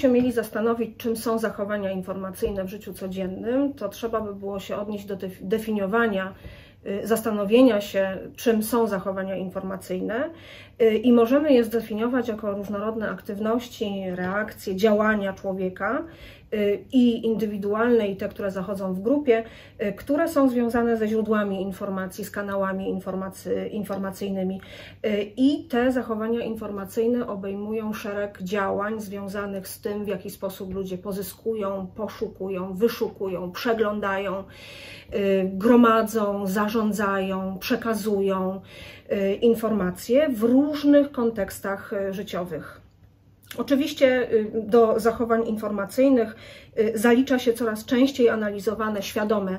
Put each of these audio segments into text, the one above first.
się mieli zastanowić, czym są zachowania informacyjne w życiu codziennym, to trzeba by było się odnieść do definiowania Y, zastanowienia się, czym są zachowania informacyjne y, i możemy je zdefiniować jako różnorodne aktywności, reakcje, działania człowieka i indywidualne, i te, które zachodzą w grupie, które są związane ze źródłami informacji, z kanałami informacy, informacyjnymi. I te zachowania informacyjne obejmują szereg działań związanych z tym, w jaki sposób ludzie pozyskują, poszukują, wyszukują, przeglądają Y, gromadzą, zarządzają, przekazują y, informacje w różnych kontekstach y, życiowych. Oczywiście do zachowań informacyjnych zalicza się coraz częściej analizowane świadome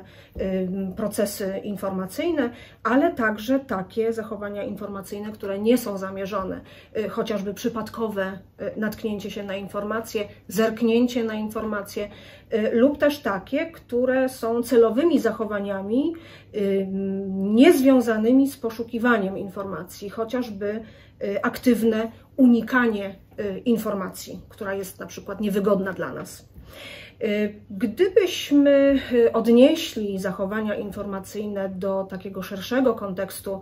procesy informacyjne, ale także takie zachowania informacyjne, które nie są zamierzone, chociażby przypadkowe natknięcie się na informacje, zerknięcie na informacje, lub też takie, które są celowymi zachowaniami niezwiązanymi z poszukiwaniem informacji, chociażby aktywne unikanie informacji, która jest na przykład niewygodna dla nas. Gdybyśmy odnieśli zachowania informacyjne do takiego szerszego kontekstu,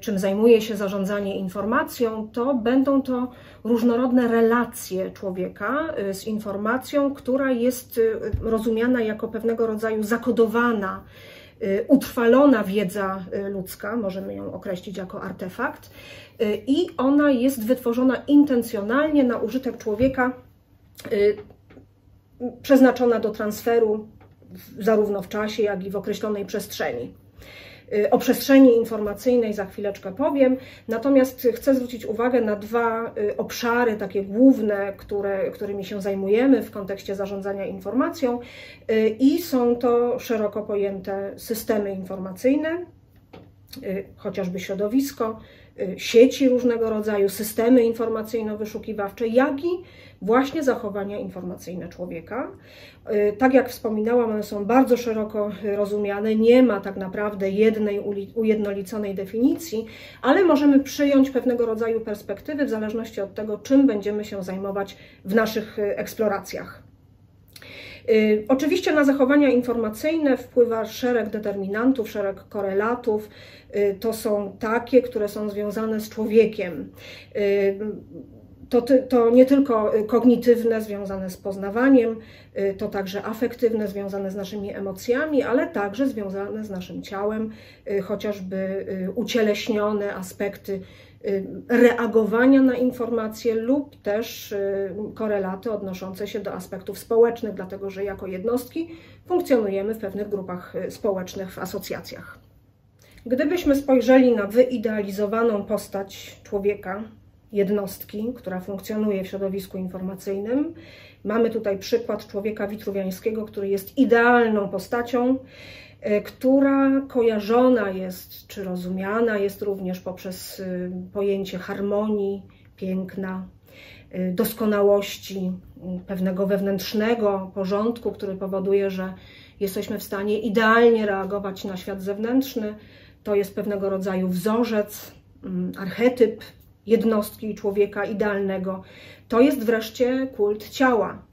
czym zajmuje się zarządzanie informacją, to będą to różnorodne relacje człowieka z informacją, która jest rozumiana jako pewnego rodzaju zakodowana, utrwalona wiedza ludzka, możemy ją określić jako artefakt, i ona jest wytworzona intencjonalnie na użytek człowieka przeznaczona do transferu zarówno w czasie, jak i w określonej przestrzeni. Y, o przestrzeni informacyjnej za chwileczkę powiem, natomiast chcę zwrócić uwagę na dwa y, obszary, takie główne, które, którymi się zajmujemy w kontekście zarządzania informacją, y, i są to szeroko pojęte systemy informacyjne, chociażby środowisko, sieci różnego rodzaju, systemy informacyjno-wyszukiwawcze, jak i właśnie zachowania informacyjne człowieka. Y, tak jak wspominałam, one są bardzo szeroko rozumiane, nie ma tak naprawdę jednej ujednoliconej definicji, ale możemy przyjąć pewnego rodzaju perspektywy w zależności od tego, czym będziemy się zajmować w naszych y, eksploracjach. Y, oczywiście na zachowania informacyjne wpływa szereg determinantów, szereg korelatów. To są takie, które są związane z człowiekiem to, to nie tylko kognitywne, związane z poznawaniem, y, to także afektywne, związane z naszymi emocjami, ale także związane z naszym ciałem, y, chociażby y, ucieleśnione aspekty reagowania na informacje lub też korelaty odnoszące się do aspektów społecznych, dlatego że jako jednostki funkcjonujemy w pewnych grupach społecznych, w asocjacjach. Gdybyśmy spojrzeli na wyidealizowaną postać człowieka, jednostki, która funkcjonuje w środowisku informacyjnym. Mamy tutaj przykład człowieka witruwiańskiego, który jest idealną postacią, która kojarzona jest czy rozumiana jest również poprzez e, pojęcie harmonii, piękna, e, doskonałości, pewnego wewnętrznego porządku, który powoduje, że jesteśmy w stanie idealnie reagować na świat zewnętrzny. To jest pewnego rodzaju wzorzec, archetyp jednostki człowieka idealnego. To jest wreszcie kult ciała.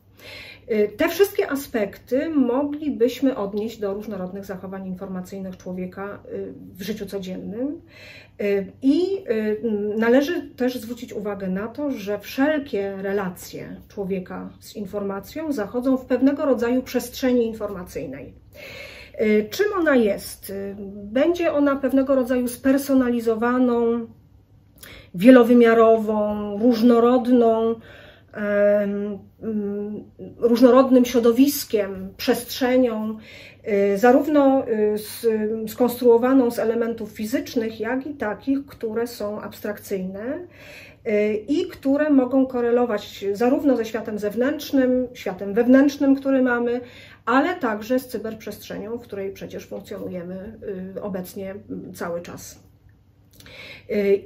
Y, te wszystkie aspekty moglibyśmy odnieść do różnorodnych zachowań informacyjnych człowieka y, w życiu codziennym. Y, I należy też zwrócić uwagę na to, że wszelkie relacje człowieka z informacją zachodzą w pewnego rodzaju przestrzeni informacyjnej. Czym ona jest? Będzie ona pewnego rodzaju spersonalizowaną, wielowymiarową, różnorodną, różnorodnym środowiskiem, przestrzenią, y, zarówno y, skonstruowaną z elementów fizycznych, jak i takich, które są abstrakcyjne y, i które mogą korelować zarówno ze światem zewnętrznym, światem wewnętrznym, który mamy, ale także z cyberprzestrzenią, w której przecież funkcjonujemy obecnie cały czas.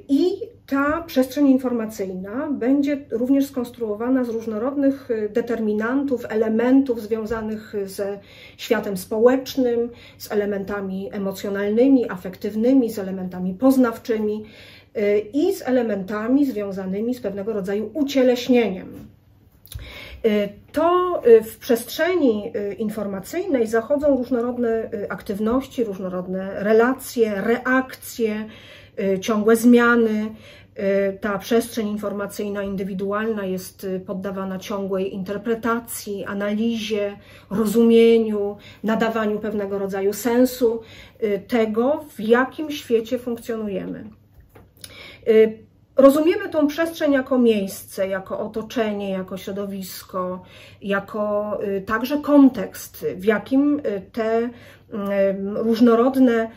I ta przestrzeń informacyjna będzie również skonstruowana z różnorodnych y, determinantów, elementów związanych ze światem społecznym, z elementami emocjonalnymi, afektywnymi, z elementami poznawczymi y, i z elementami związanymi z pewnego rodzaju ucieleśnieniem. to w przestrzeni informacyjnej zachodzą różnorodne aktywności, różnorodne relacje, reakcje, ciągłe zmiany. Ta przestrzeń informacyjna indywidualna jest poddawana ciągłej interpretacji, analizie, rozumieniu, nadawaniu pewnego rodzaju sensu tego, w jakim świecie funkcjonujemy. Rozumiemy tą przestrzeń jako miejsce, jako otoczenie, jako środowisko, jako y, także kontekst, w jakim y, te y, różnorodne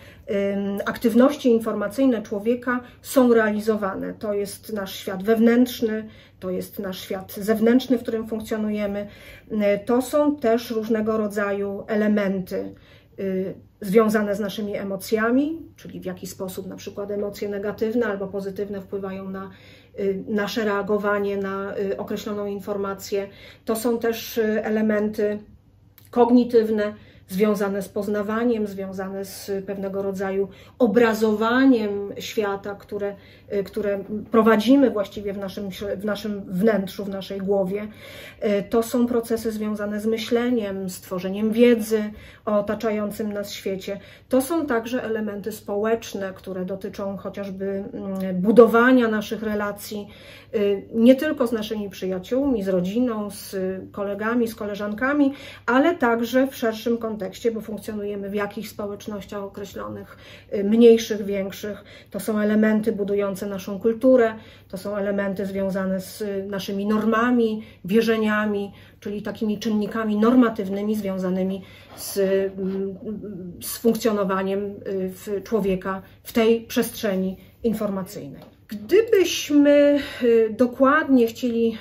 aktywności informacyjne człowieka są realizowane. To jest nasz świat wewnętrzny, to jest nasz świat zewnętrzny, w którym funkcjonujemy. To są też różnego rodzaju elementy Y, związane z naszymi emocjami, czyli w jaki sposób na przykład emocje negatywne albo pozytywne wpływają na y, nasze reagowanie na y, określoną informację. To są też elementy kognitywne, związane z poznawaniem, związane z pewnego rodzaju obrazowaniem świata, które, y, które prowadzimy właściwie w naszym, w naszym wnętrzu, w naszej głowie. Y, to są procesy związane z myśleniem, z tworzeniem wiedzy o otaczającym nas świecie. To są także elementy społeczne, które dotyczą chociażby mm, budowania naszych relacji, y, nie tylko z naszymi przyjaciółmi, z rodziną, z kolegami, z koleżankami, ale także w szerszym kontekście kontekście, bo funkcjonujemy w jakichś społecznościach określonych, y, mniejszych, większych. To są elementy budujące naszą kulturę, to są elementy związane z naszymi normami, wierzeniami, czyli takimi czynnikami normatywnymi związanymi z, mm, z funkcjonowaniem y, człowieka w tej przestrzeni informacyjnej. Gdybyśmy y, dokładnie chcieli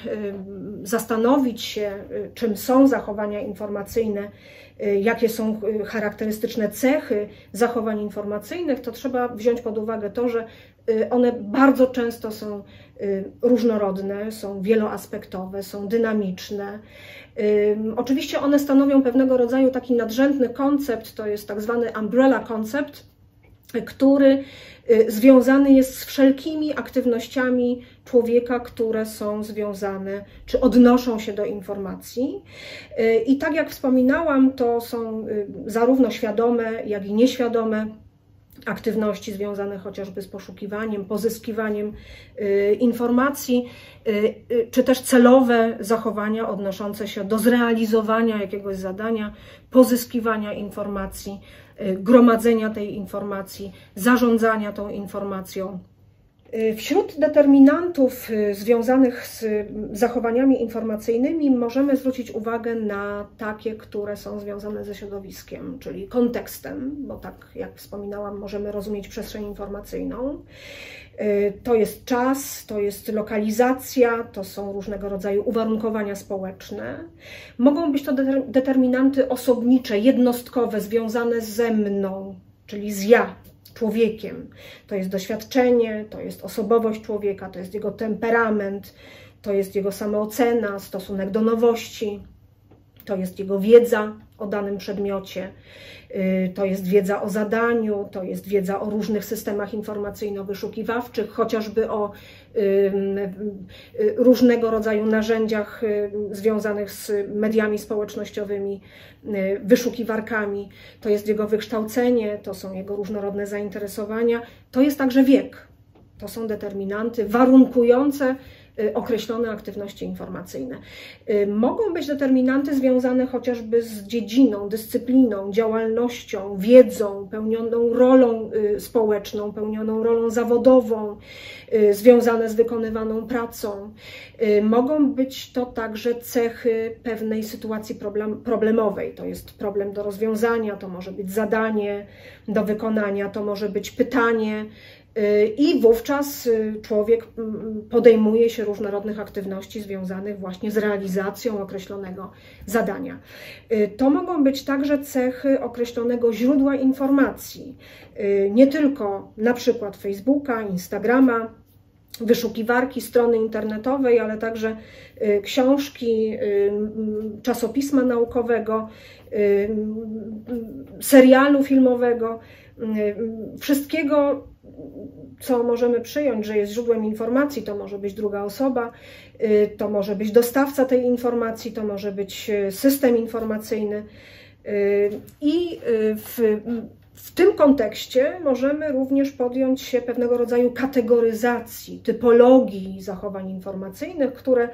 zastanowić się, czym są zachowania informacyjne Y, jakie są y, charakterystyczne cechy zachowań informacyjnych, to trzeba wziąć pod uwagę to, że y, one bardzo często są różnorodne, są wieloaspektowe, są dynamiczne. Oczywiście one stanowią pewnego rodzaju taki nadrzędny koncept, to jest tak zwany umbrella koncept, który y, związany jest z wszelkimi aktywnościami człowieka, które są związane czy odnoszą się do informacji. Y, I tak jak wspominałam, to są y, zarówno świadome, jak i nieświadome aktywności związane chociażby z poszukiwaniem, pozyskiwaniem informacji, czy też celowe zachowania odnoszące się do zrealizowania jakiegoś zadania, pozyskiwania informacji Y, gromadzenia tej informacji, zarządzania tą informacją. Y, wśród determinantów y, związanych z zachowaniami informacyjnymi możemy zwrócić uwagę na takie, które są związane ze środowiskiem, czyli kontekstem, bo tak jak wspominałam, możemy rozumieć przestrzeń informacyjną. Y, to jest czas, to jest lokalizacja, to są różnego rodzaju uwarunkowania społeczne. Mogą być to determinanty osobnicze, jednostkowe, związane ze mną, czyli z ja, człowiekiem. To jest doświadczenie, to jest osobowość człowieka, to jest jego temperament, to jest jego samoocena, stosunek do nowości, to jest jego wiedza o danym przedmiocie, to jest wiedza o zadaniu, to jest wiedza o różnych systemach informacyjno-wyszukiwawczych, chociażby o y, y, różnego rodzaju narzędziach związanych z mediami społecznościowymi, wyszukiwarkami, to jest jego wykształcenie, to są jego różnorodne zainteresowania, to jest także wiek. To są determinanty warunkujące Y, określone aktywności informacyjne. Y, mogą być determinanty związane chociażby z dziedziną, dyscypliną, działalnością, wiedzą, pełnioną rolą y, społeczną, pełnioną rolą zawodową, związane z wykonywaną pracą. Mogą być to także cechy pewnej sytuacji problem, problemowej. To jest problem do rozwiązania, to może być zadanie do wykonania, to może być pytanie i wówczas y, człowiek mm, podejmuje się różnorodnych aktywności związanych właśnie z realizacją określonego zadania. Y, to mogą być także cechy określonego źródła informacji, y, nie tylko na przykład Facebooka, Instagrama, wyszukiwarki, strony internetowej, ale także książki, czasopisma naukowego, serialu filmowego, wszystkiego, co możemy przyjąć, że jest źródłem informacji, to może być druga osoba, to może być dostawca tej informacji, to może być system informacyjny. I w w tym kontekście możemy również podjąć się pewnego rodzaju kategoryzacji, typologii zachowań informacyjnych, które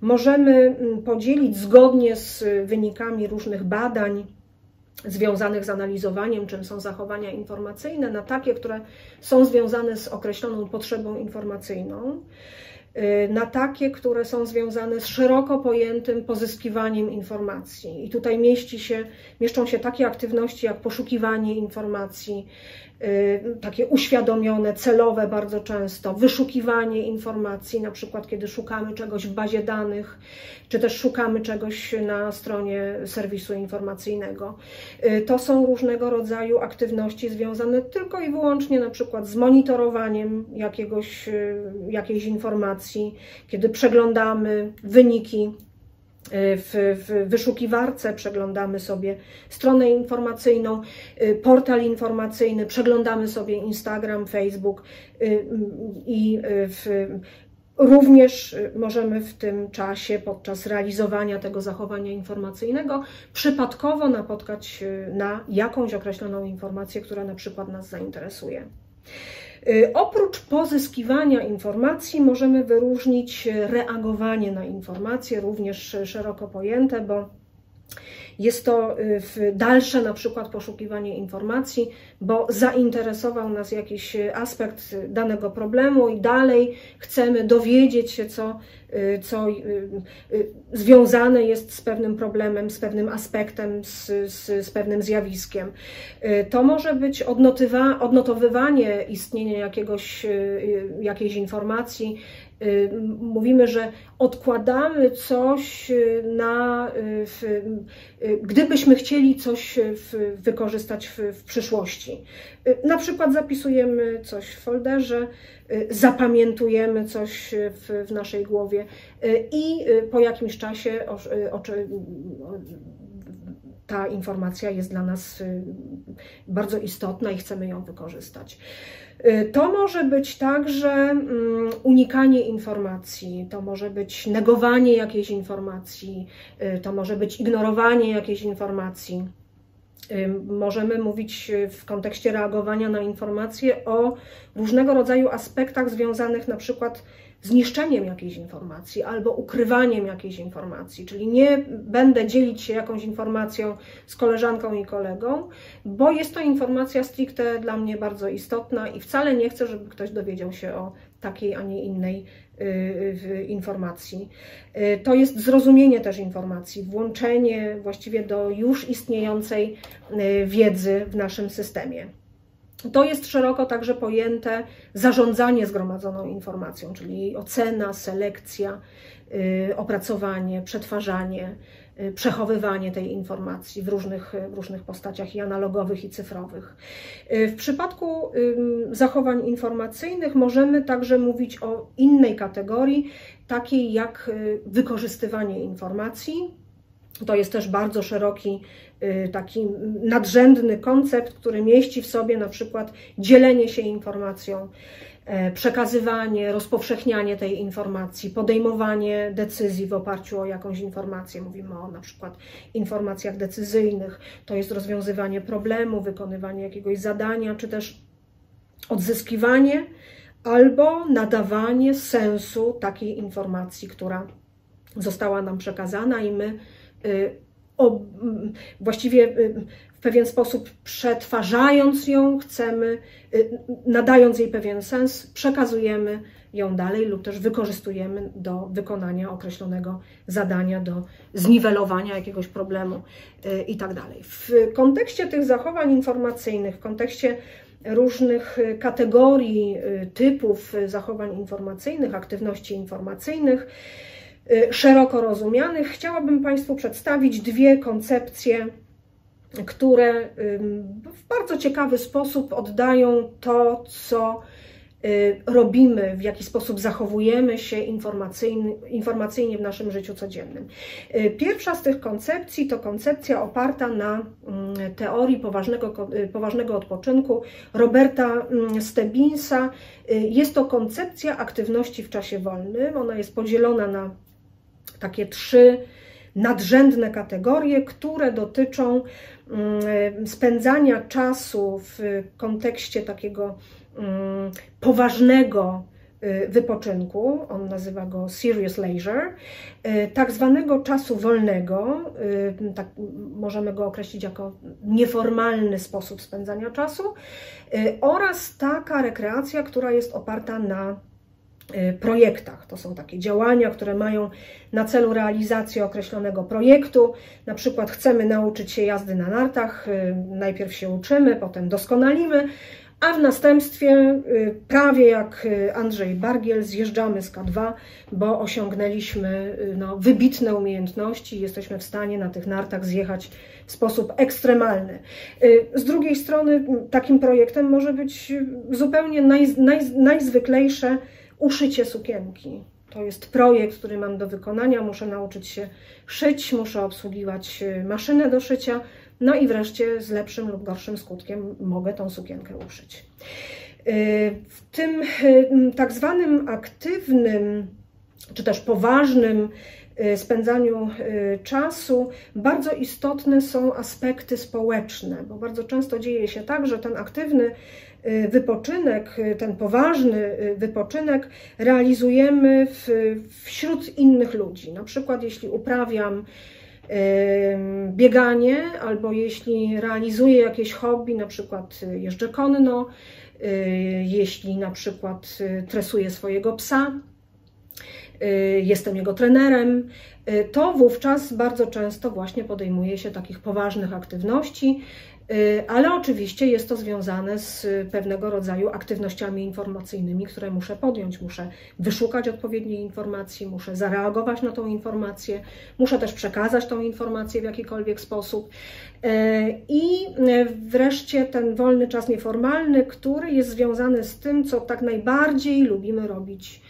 możemy mm, podzielić zgodnie z wynikami różnych badań związanych z analizowaniem, czym są zachowania informacyjne, na takie, które są związane z określoną potrzebą informacyjną na takie, które są związane z szeroko pojętym pozyskiwaniem informacji. I tutaj mieści się, mieszczą się takie aktywności jak poszukiwanie informacji, Y, takie uświadomione, celowe bardzo często, wyszukiwanie informacji, na przykład kiedy szukamy czegoś w bazie danych, czy też szukamy czegoś na stronie serwisu informacyjnego. Y, to są różnego rodzaju aktywności związane tylko i wyłącznie na przykład z monitorowaniem jakiegoś, y, jakiejś informacji, kiedy przeglądamy wyniki Y, w, w, wyszukiwarce przeglądamy sobie stronę informacyjną, y, portal informacyjny, przeglądamy sobie Instagram, Facebook y, i w, również możemy w tym czasie, podczas realizowania tego zachowania informacyjnego, przypadkowo napotkać na jakąś określoną informację, która na przykład nas zainteresuje. Y, oprócz pozyskiwania informacji możemy wyróżnić reagowanie na informacje, również szeroko pojęte, bo jest to y, dalsze na przykład poszukiwanie informacji, bo zainteresował nas jakiś aspekt danego problemu i dalej chcemy dowiedzieć się, co, y, co y, związane jest z pewnym problemem, z pewnym aspektem, z, z, z pewnym zjawiskiem. To może być odnotowywanie istnienia jakiegoś, jakiejś informacji, Y, mówimy, że odkładamy coś y, na, y, w, gdybyśmy chcieli coś w, wykorzystać w, w, przyszłości. Na przykład zapisujemy coś w folderze, zapamiętujemy coś w, w naszej głowie i po jakimś czasie ta informacja jest dla nas bardzo istotna i chcemy ją wykorzystać. Y, to może być także mm, unikanie informacji, to może być negowanie jakiejś informacji, y, to może być ignorowanie jakiejś informacji. Y, możemy mówić w kontekście reagowania na informacje o różnego rodzaju aspektach związanych na przykład zniszczeniem jakiejś informacji albo ukrywaniem jakiejś informacji, czyli nie będę dzielić się jakąś informacją z koleżanką i kolegą, bo jest to informacja stricte dla mnie bardzo istotna i wcale nie chcę, żeby ktoś dowiedział się o takiej, a nie innej y, informacji. Y, to jest zrozumienie też informacji, włączenie właściwie do już istniejącej y, wiedzy w naszym systemie. To jest szeroko także pojęte zarządzanie zgromadzoną informacją, czyli ocena, selekcja, y, opracowanie, przetwarzanie, y, przechowywanie tej informacji w różnych, w różnych postaciach i analogowych, i cyfrowych. Y, w przypadku zachowań informacyjnych możemy także mówić o innej kategorii, takiej jak wykorzystywanie informacji, to jest też bardzo szeroki, y, taki nadrzędny koncept, który mieści w sobie na przykład dzielenie się informacją, e, przekazywanie, rozpowszechnianie tej informacji, podejmowanie decyzji w oparciu o jakąś informację. Mówimy o na przykład informacjach decyzyjnych, to jest rozwiązywanie problemu, wykonywanie jakiegoś zadania, czy też odzyskiwanie albo nadawanie sensu takiej informacji, która została nam przekazana i my właściwie y, w pewien sposób przetwarzając ją, chcemy, y, nadając jej pewien sens, przekazujemy ją dalej lub też wykorzystujemy do wykonania określonego zadania, do zniwelowania jakiegoś problemu i tak. W kontekście tych zachowań informacyjnych, w kontekście różnych kategorii, typów zachowań informacyjnych, aktywności informacyjnych, Y, szeroko rozumianych, chciałabym Państwu przedstawić dwie koncepcje, które w bardzo ciekawy sposób oddają to, co robimy, w jaki sposób zachowujemy się informacyjnie w naszym życiu codziennym. Pierwsza z tych koncepcji to koncepcja oparta na mm, teorii poważnego, poważnego odpoczynku Roberta mm, Stebinsa. Jest to koncepcja aktywności w czasie wolnym. Ona jest podzielona na takie trzy nadrzędne kategorie, które dotyczą mm, spędzania czasu w kontekście takiego mm, poważnego y, wypoczynku, on nazywa go serious leisure, y, tak zwanego czasu wolnego, tak możemy go określić jako nieformalny sposób spędzania czasu, oraz taka rekreacja, która jest oparta na projektach. To są takie działania, które mają na celu realizację określonego projektu. Na przykład chcemy nauczyć się jazdy na nartach, y, najpierw się uczymy, potem doskonalimy, a w następstwie, y, prawie jak Andrzej Bargiel, zjeżdżamy z K2, bo osiągnęliśmy no, wybitne umiejętności i jesteśmy w stanie na tych nartach zjechać w sposób ekstremalny. Z drugiej strony, takim projektem może być zupełnie naj, naj, najzwyklejsze uszycie sukienki. To jest projekt, który mam do wykonania. Muszę nauczyć się szyć, muszę obsługiwać e, maszynę do szycia. No i wreszcie z lepszym lub gorszym skutkiem mogę tą sukienkę uszyć. E, w tym e, tak zwanym aktywnym, czy też poważnym spędzaniu czasu bardzo istotne są aspekty społeczne, bo bardzo często dzieje się tak, że ten aktywny Y, wypoczynek, y, ten poważny y, wypoczynek realizujemy w, wśród innych ludzi. Na przykład jeśli uprawiam bieganie albo jeśli realizuję jakieś hobby, na przykład jeżdżę konno, jeśli na przykład tresuję swojego psa, jestem jego trenerem, to wówczas bardzo często właśnie podejmuje się takich poważnych aktywności, Y, ale oczywiście jest to związane z pewnego rodzaju aktywnościami informacyjnymi, które muszę podjąć. Muszę wyszukać odpowiedniej informacji, muszę zareagować na tą informację, muszę też przekazać tą informację w jakikolwiek sposób. Y, I wreszcie ten wolny czas nieformalny, który jest związany z tym, co tak najbardziej lubimy robić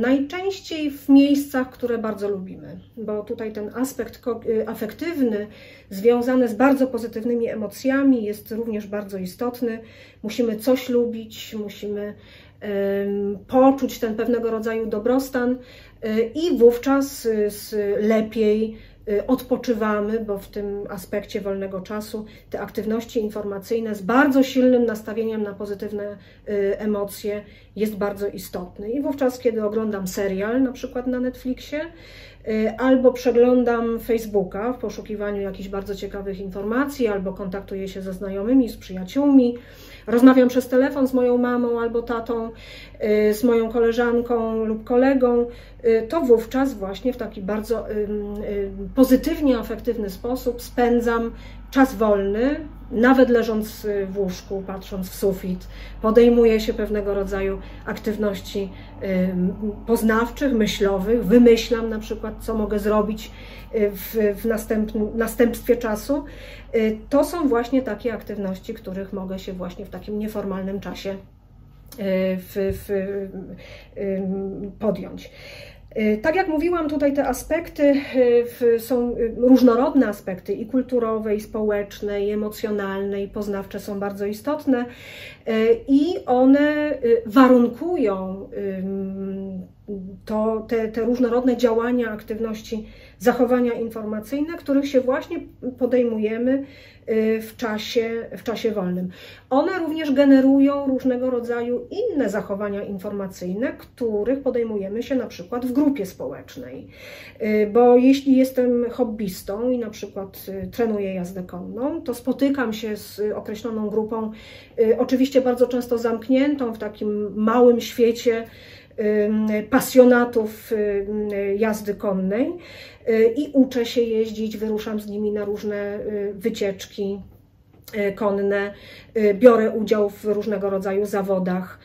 najczęściej w miejscach, które bardzo lubimy, bo tutaj ten aspekt e, afektywny związany z bardzo pozytywnymi emocjami jest również bardzo istotny. Musimy coś lubić, musimy poczuć ten pewnego rodzaju dobrostan e, i wówczas lepiej Y, odpoczywamy, bo w tym aspekcie wolnego czasu te aktywności informacyjne z bardzo silnym nastawieniem na pozytywne y, emocje jest bardzo istotny. I wówczas, kiedy oglądam serial, na przykład na Netflixie, y, albo przeglądam Facebooka w poszukiwaniu jakichś bardzo ciekawych informacji, albo kontaktuję się ze znajomymi, z przyjaciółmi, rozmawiam przez telefon z moją mamą albo tatą, y, z moją koleżanką lub kolegą, y, to wówczas właśnie w taki bardzo pozytywnie afektywny sposób spędzam czas wolny, nawet leżąc w łóżku, patrząc w sufit, podejmuję się pewnego rodzaju aktywności poznawczych, myślowych, wymyślam na przykład, co mogę zrobić y, w, w następstwie czasu. Y, to są właśnie takie aktywności, których mogę się właśnie w takim nieformalnym czasie y, w, w, podjąć. Y, tak jak mówiłam, tutaj te aspekty y, są y, różnorodne aspekty i kulturowe, i społeczne, i emocjonalne, i poznawcze są bardzo istotne i one warunkują to, te, te różnorodne działania, aktywności, zachowania informacyjne, których się właśnie podejmujemy y, w czasie, w czasie wolnym. One również generują różnego rodzaju inne zachowania informacyjne, których podejmujemy się na przykład w grupie społecznej. Y, bo jeśli jestem hobbystą i na przykład y, trenuję jazdę konną, to spotykam się z określoną grupą, oczywiście bardzo często zamkniętą w takim małym świecie, pasjonatów jazdy konnej y, i uczę się jeździć, wyruszam z nimi na różne y, wycieczki y, konne, biorę udział w różnego rodzaju zawodach,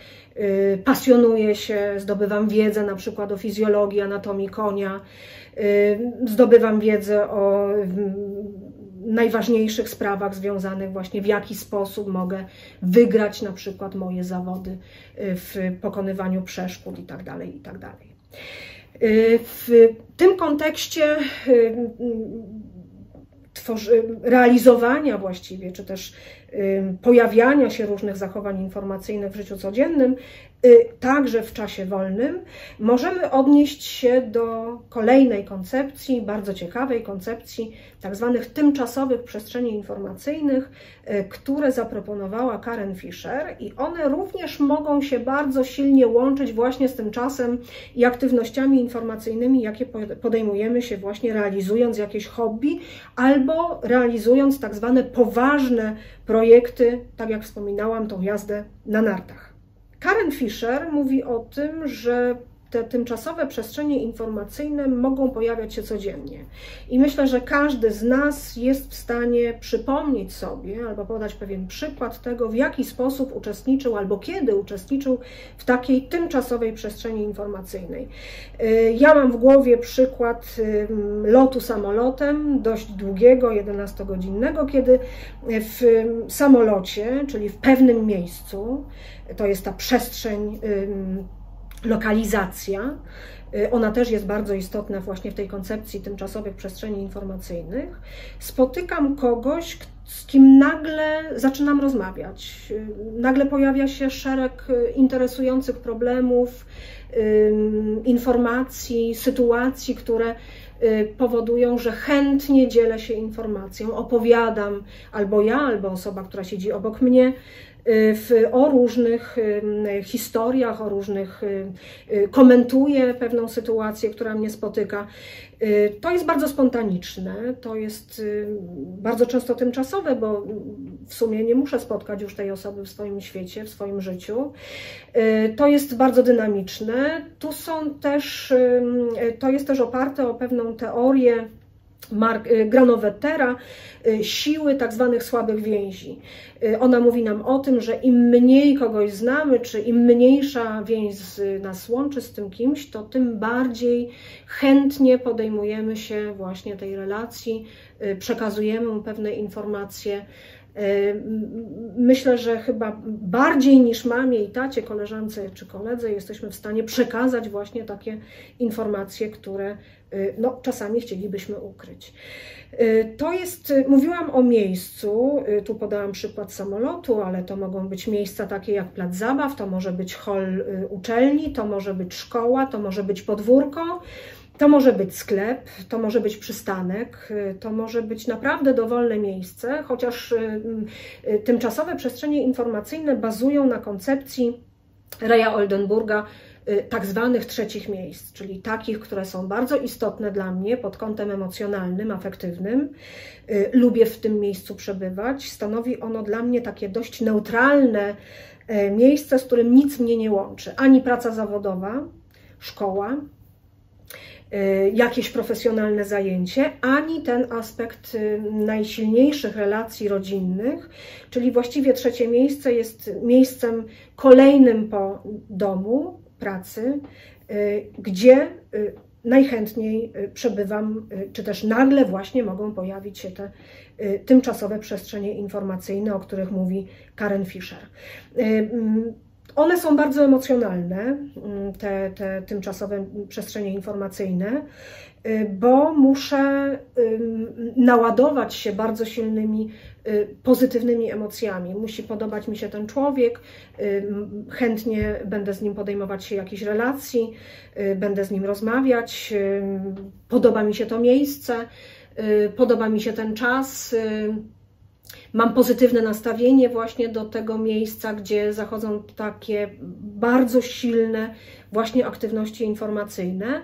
pasjonuję się, zdobywam wiedzę na przykład o fizjologii, anatomii konia, zdobywam wiedzę o najważniejszych sprawach związanych właśnie w jaki sposób mogę wygrać na przykład moje zawody w pokonywaniu przeszkód itd. Tak itd. Tak w tym kontekście realizowania właściwie, czy też pojawiania się różnych zachowań informacyjnych w życiu codziennym, y, także w czasie wolnym, możemy odnieść się do kolejnej koncepcji, bardzo ciekawej koncepcji tak zwanych tymczasowych przestrzeni informacyjnych, y, które zaproponowała Karen Fisher i one również mogą się bardzo silnie łączyć właśnie z tym czasem i aktywnościami informacyjnymi, jakie podejmujemy się właśnie realizując jakieś hobby albo realizując tak zwane poważne projekty, tak jak wspominałam, tą jazdę na nartach. Karen Fisher mówi o tym, że te tymczasowe przestrzenie informacyjne mogą pojawiać się codziennie. I myślę, że każdy z nas jest w stanie przypomnieć sobie albo podać pewien przykład tego, w jaki sposób uczestniczył albo kiedy uczestniczył w takiej tymczasowej przestrzeni informacyjnej. Y, ja mam w głowie przykład lotu samolotem, dość długiego, 11-godzinnego, kiedy w samolocie, czyli w pewnym miejscu, to jest ta przestrzeń lokalizacja. Y, ona też jest bardzo istotna właśnie w tej koncepcji tymczasowych przestrzeni informacyjnych. Spotykam kogoś, z kim nagle zaczynam rozmawiać. Y, nagle pojawia się szereg y, interesujących problemów, informacji, sytuacji, które powodują, że chętnie dzielę się informacją, opowiadam albo ja, albo osoba, która siedzi obok mnie, o różnych y, historiach, o różnych, y, komentuje pewną sytuację, która mnie spotyka. To jest bardzo spontaniczne, to jest bardzo często tymczasowe, bo w sumie nie muszę spotkać już tej osoby w swoim świecie, w swoim życiu. To jest bardzo dynamiczne. Tu są też, to jest też oparte o pewną teorię Mark, y, Granovettera, y, siły tak zwanych słabych więzi. Y, ona mówi nam o tym, że im mniej kogoś znamy, czy im mniejsza więź nas łączy z tym kimś, to tym bardziej chętnie podejmujemy się właśnie tej relacji, przekazujemy mu pewne informacje. Myślę, że chyba bardziej niż mamie i tacie, koleżance czy koledze jesteśmy w stanie przekazać właśnie takie informacje, które no, czasami chcielibyśmy ukryć. Y, to jest, y, mówiłam o miejscu, tu podałam przykład samolotu, ale to mogą być miejsca takie jak plac zabaw, to może być hol uczelni, to może być szkoła, to może być podwórko, to może być sklep, to może być przystanek, to może być naprawdę dowolne miejsce, chociaż tymczasowe przestrzenie informacyjne bazują na koncepcji Reja Oldenburga Y, tak zwanych trzecich miejsc, czyli takich, które są bardzo istotne dla mnie pod kątem emocjonalnym, afektywnym. Y, lubię w tym miejscu przebywać. Stanowi ono dla mnie takie dość neutralne e, miejsce, z którym nic mnie nie łączy. Ani praca zawodowa, szkoła, y, jakieś profesjonalne zajęcie, ani ten aspekt najsilniejszych relacji rodzinnych, czyli właściwie trzecie miejsce jest miejscem kolejnym po domu, pracy, y, gdzie y, najchętniej y, przebywam, czy też nagle właśnie mogą pojawić się te tymczasowe przestrzenie informacyjne, o których mówi Karen Fisher. One są bardzo emocjonalne, mm, te, te tymczasowe przestrzenie informacyjne, bo muszę naładować się bardzo silnymi Y, pozytywnymi emocjami. Musi podobać mi się ten człowiek, y, chętnie będę z nim podejmować się jakichś relacji, y, będę z nim rozmawiać, podoba mi się to miejsce, podoba mi się ten czas. Mam pozytywne nastawienie właśnie do tego miejsca, gdzie zachodzą takie bardzo silne właśnie aktywności informacyjne.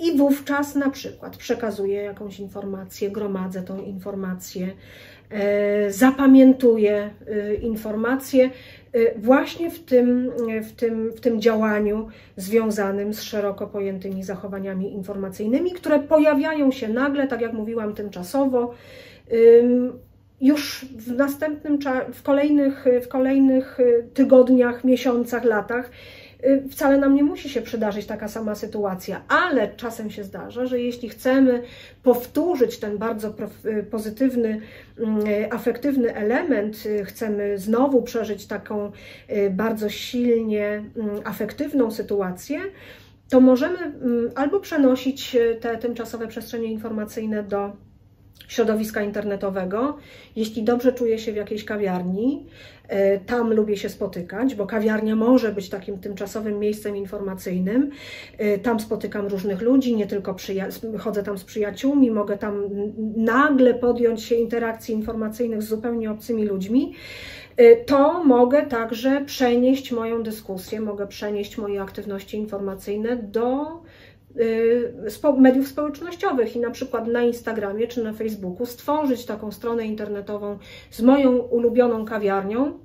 I wówczas na przykład przekazuję jakąś informację, gromadzę tą informację, zapamiętuje e, informacje e, właśnie w tym, w, tym, w tym działaniu związanym z szeroko pojętymi zachowaniami informacyjnymi, które pojawiają się nagle, tak jak mówiłam, tymczasowo. Już w następnym, w kolejnych, w kolejnych tygodniach, miesiącach, latach y, wcale nam nie musi się przydarzyć taka sama sytuacja, ale czasem się zdarza, że jeśli chcemy powtórzyć ten bardzo y, pozytywny, mm, afektywny element, chcemy znowu przeżyć taką bardzo silnie mm, afektywną sytuację, to możemy mm, albo przenosić te tymczasowe przestrzenie informacyjne do środowiska internetowego. Jeśli dobrze czuję się w jakiejś kawiarni, e, tam lubię się spotykać, bo kawiarnia może być takim tymczasowym miejscem informacyjnym. E, tam spotykam różnych ludzi, nie tylko chodzę tam z przyjaciółmi, mogę tam nagle podjąć się interakcji informacyjnych z zupełnie obcymi ludźmi. E, to mogę także przenieść moją dyskusję, mogę przenieść moje aktywności informacyjne do mediów społecznościowych i na przykład na Instagramie czy na Facebooku stworzyć taką stronę internetową z moją ulubioną kawiarnią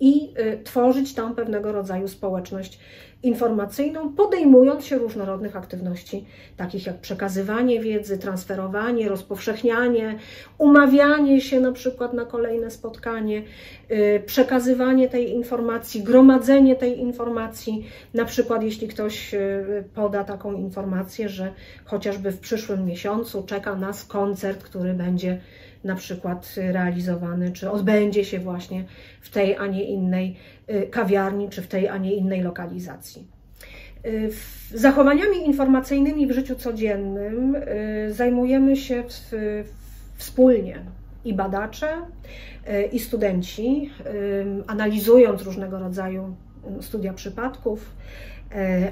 i y, tworzyć tam pewnego rodzaju społeczność informacyjną, podejmując się różnorodnych aktywności, takich jak przekazywanie wiedzy, transferowanie, rozpowszechnianie, umawianie się na przykład na kolejne spotkanie, y, przekazywanie tej informacji, gromadzenie tej informacji, na przykład jeśli ktoś y, poda taką informację, że chociażby w przyszłym miesiącu czeka nas koncert, który będzie na przykład realizowany, czy odbędzie się właśnie w tej, a nie innej y, kawiarni, czy w tej, a nie innej lokalizacji. Y, zachowaniami informacyjnymi w życiu codziennym y, zajmujemy się wspólnie i badacze, i studenci, analizując różnego rodzaju studia przypadków,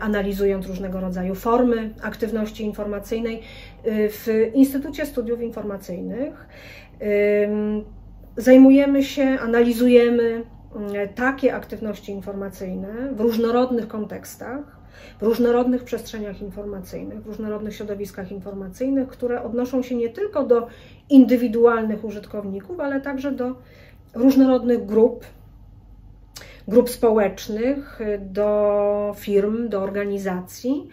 analizując różnego rodzaju formy aktywności informacyjnej w Instytucie Studiów Informacyjnych. Zajmujemy się, analizujemy mm, takie aktywności informacyjne w różnorodnych kontekstach, w różnorodnych przestrzeniach informacyjnych, w różnorodnych środowiskach informacyjnych, które odnoszą się nie tylko do indywidualnych użytkowników, ale także do różnorodnych grup, grup społecznych, do firm, do organizacji.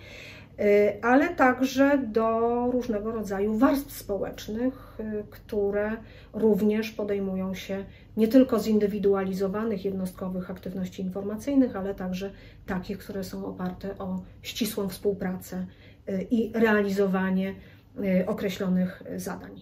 Y, ale także do różnego rodzaju warstw społecznych, które również podejmują się nie tylko zindywidualizowanych, jednostkowych aktywności informacyjnych, ale także takich, które są oparte o ścisłą współpracę y, i realizowanie określonych zadań.